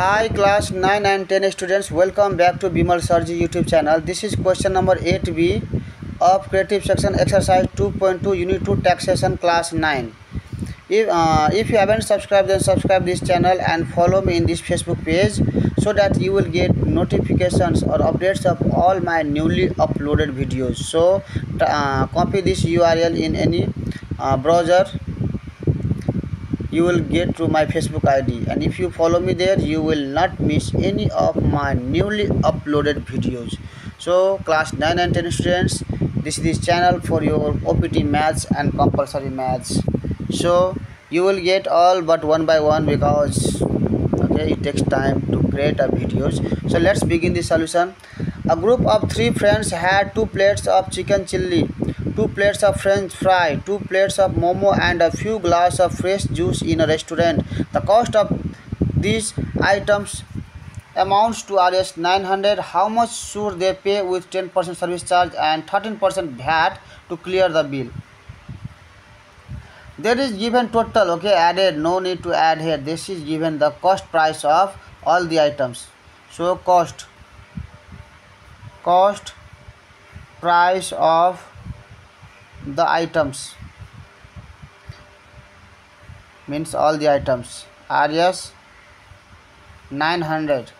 Hi class 9 and 10 students. Welcome back to Bimal Sir G YouTube channel. This is question number 8b of creative section exercise 2.2 unit 2 taxation class 9 if uh, if you haven't subscribed then subscribe this channel and follow me in this Facebook page so that you will get notifications or updates of all my newly uploaded videos. So uh, copy this URL in any uh, browser you will get to my facebook id and if you follow me there you will not miss any of my newly uploaded videos. So class 9 and 10 students this is this channel for your opt maths and compulsory maths. So you will get all but one by one because okay it takes time to create a videos. So let's begin the solution. A group of three friends had two plates of chicken chili two plates of french fry two plates of momo and a few glass of fresh juice in a restaurant. The cost of these items amounts to rs 900 how much should they pay with 10% service charge and 13% vat to clear the bill? There is given total okay added no need to add here. This is given the cost price of all the items. So cost. Cost price of the items. Means all the items. Rs 900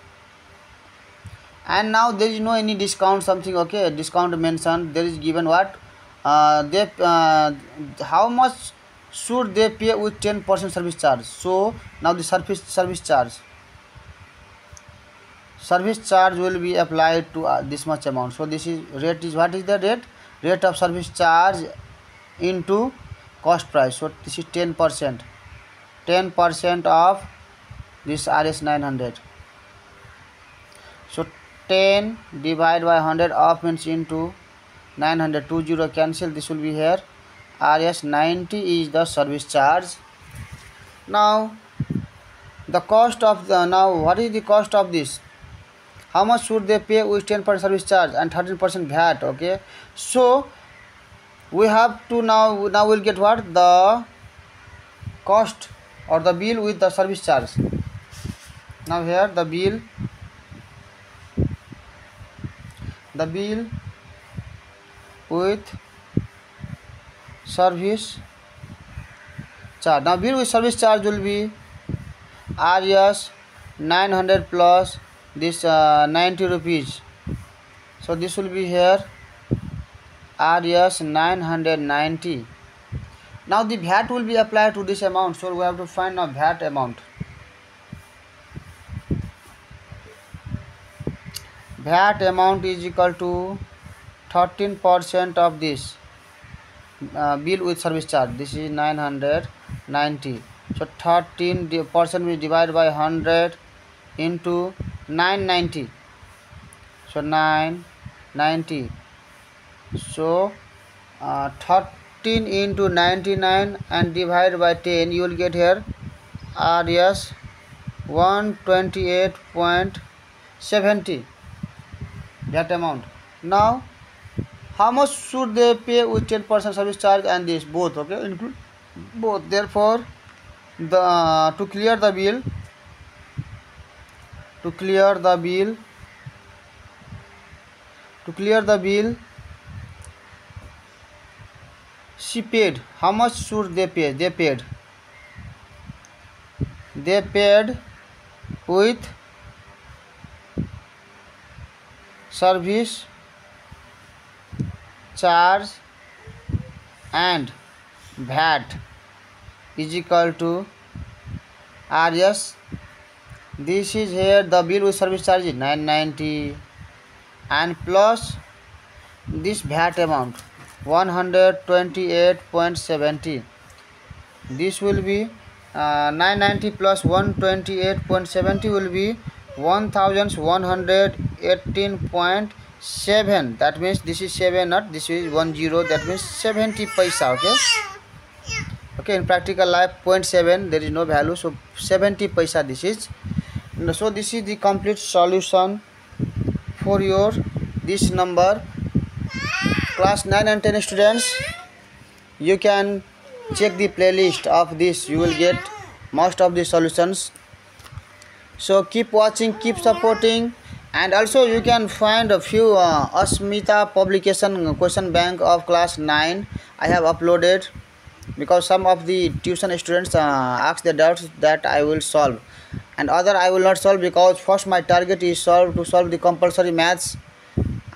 and now there is no any discount something okay? Discount mentioned there is given what? Uh, they uh, how much should they pay with 10 percent service charge? So now the service service charge. Service charge will be applied to uh, this much amount. So this is rate is what is the rate rate of service charge into cost price. So this is 10 percent. 10 percent of this rs 900 so 10 divided by 100 off means into 900 20 cancel. This will be here. Rs 90 is the service charge. Now the cost of the now what is the cost of this how much should they pay with ten percent service charge and thirteen percent VAT okay so we have to now now will get what the cost or the bill with the service charge now here the bill the bill with service charge now bill with service charge will be R S nine hundred plus this uh, 90 rupees. So this will be here. Rs 990 now the vat will be applied to this amount. So we have to find a vat amount. Vat amount is equal to 13 percent of this uh, bill with service charge. This is 990 so 13 percent is divided by 100 into 990 so 990 so uh, 13 into 99 and divide by 10 you will get here rs 128.70 that amount. Now how much should they pay with 10 percent service charge and this both okay include both. Therefore the uh, to clear the bill to clear the bill to clear the bill she paid how much should they pay they paid they paid with service charge and VAT is equal to RS this is here the bill with service charge is 990 and plus this VAT amount 128.70 this will be uh, 990 plus 128.70 will be 1118.7 that means this is 7 not this is 10 that means 70 paisa okay? Okay in practical life 0.7 there is no value. So 70 paisa this is so this is the complete solution for your this number. Class 9 and 10 students you can check the playlist of this. You will get most of the solutions. So keep watching keep supporting and also you can find a few uh, asmita publication question bank of class 9 i have uploaded because some of the tuition students uh, ask the doubts that i will solve and other i will not solve because first my target is solve to solve the compulsory maths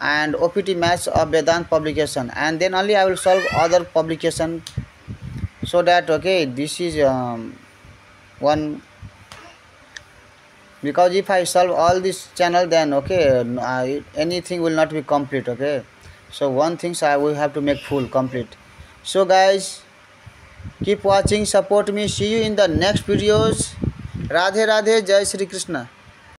and opt maths of vedant publication. And then only i will solve other publication. So that okay this is um, one. Because if I solve all this channel then okay I, anything will not be complete okay? So one things I will have to make full complete. So guys keep watching support me. See you in the next videos Radhe Radhe Jai Shri Krishna.